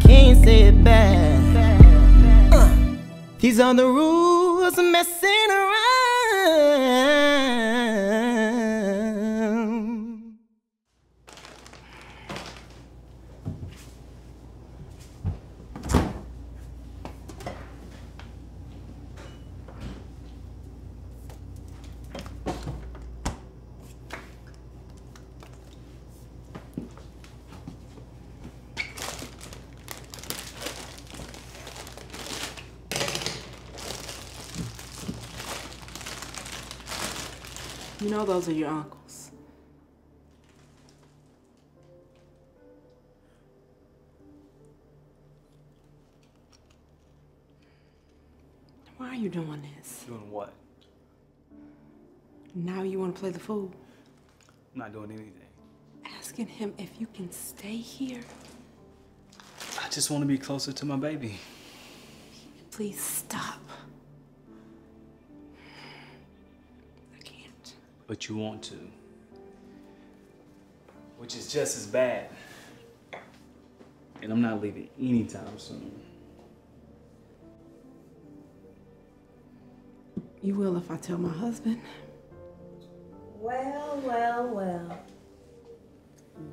can't say it back. Uh, these are the rules messing around. You know those are your uncles. Why are you doing this? Doing what? Now you want to play the fool? I'm not doing anything. Asking him if you can stay here? I just want to be closer to my baby. Please stop. But you want to. Which is just as bad. And I'm not leaving anytime soon. You will if I tell my husband. Well, well, well.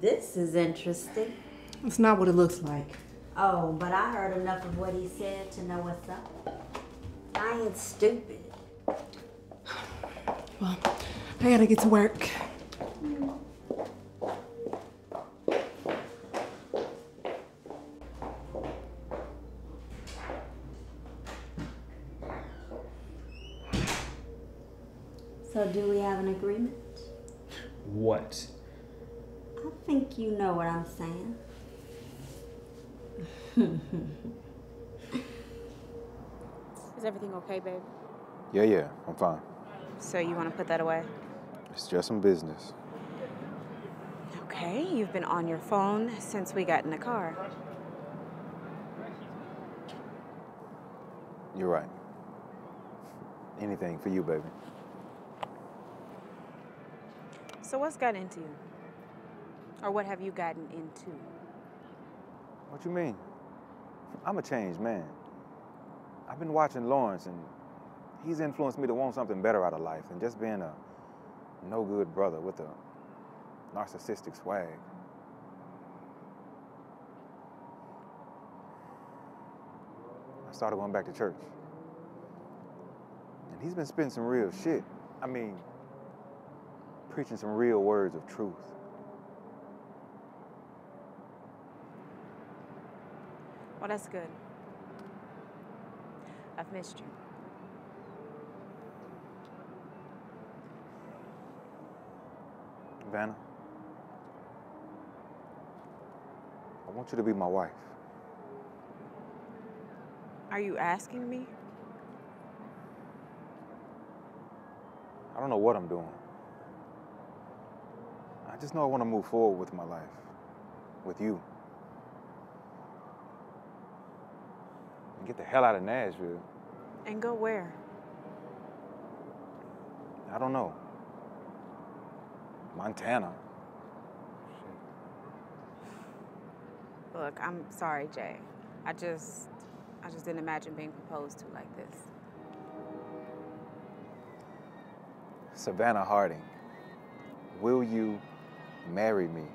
This is interesting. It's not what it looks like. Oh, but I heard enough of what he said to know what's up. I ain't stupid. Well, I gotta get to work. So, do we have an agreement? What? I think you know what I'm saying. Is everything okay, babe? Yeah, yeah, I'm fine. So you want to put that away? It's just some business. Okay, you've been on your phone since we got in the car. You're right. Anything for you, baby. So what's gotten into you? Or what have you gotten into? What you mean? I'm a changed man. I've been watching Lawrence, and he's influenced me to want something better out of life than just being a no good brother with a narcissistic swag. I started going back to church. And he's been spitting some real shit. I mean, preaching some real words of truth. Well, that's good. I've missed you. Vanna, I want you to be my wife. Are you asking me? I don't know what I'm doing. I just know I want to move forward with my life, with you. And get the hell out of Nashville. And go where? I don't know. Montana. Look, I'm sorry, Jay. I just, I just didn't imagine being proposed to like this. Savannah Harding, will you marry me?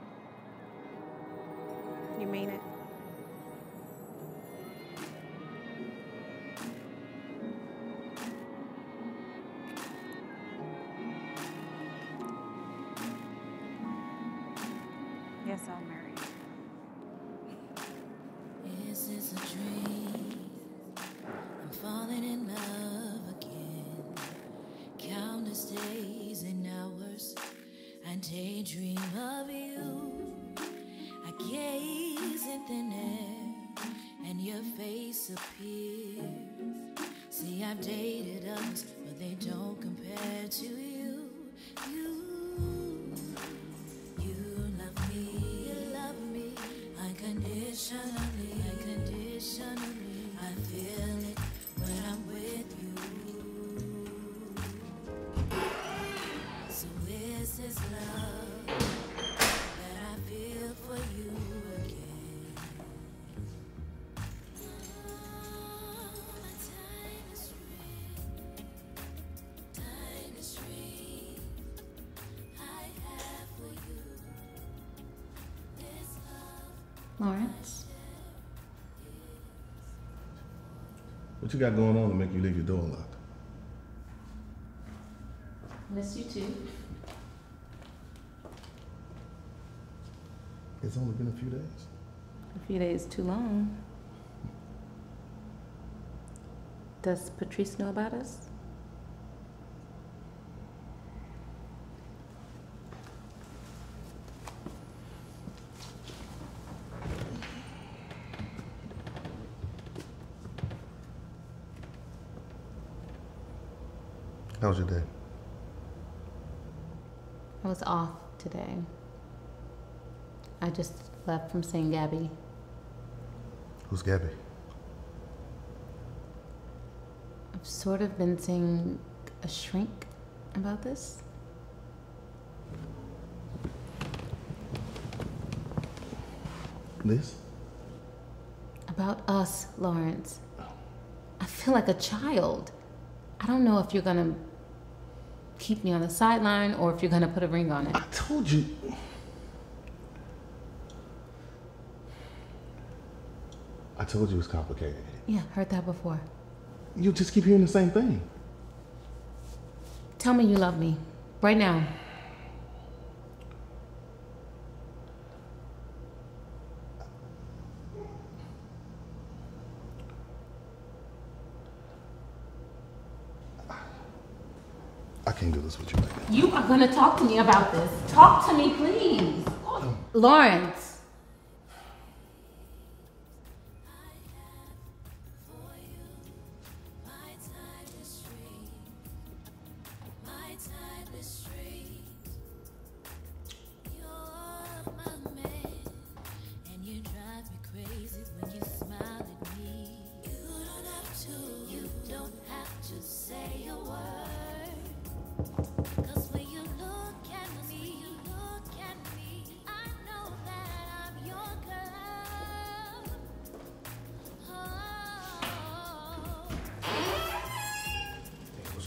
You mean it? Yes, I'll marry you. Is this a dream? I'm falling in love again. Countless days and hours, I daydream of you. I gaze in thin air, and your face appears. See, I've dated others, but they don't compare to you. You, unconditionally. Lawrence? What you got going on to make you leave your door unlocked? Miss you too. It's only been a few days. A few days too long. Does Patrice know about us? How was your day? I was off today. I just left from seeing Gabby. Who's Gabby? I've sort of been seeing a shrink about this. Liz? About us, Lawrence. I feel like a child. I don't know if you're gonna keep me on the sideline or if you're gonna put a ring on it. I told you. I told you it's complicated. Yeah, heard that before. You just keep hearing the same thing. Tell me you love me. Right now. I can't do this with you are gonna talk to me about this. Talk to me, please. Lawrence.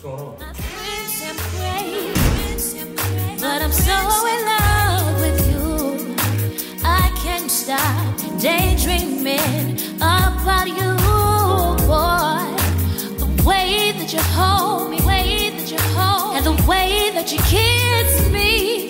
Going on? But I'm so in love with you. I can't stop daydreaming about you, boy. The way that you hold me, way that you hold, and the way that you kiss me.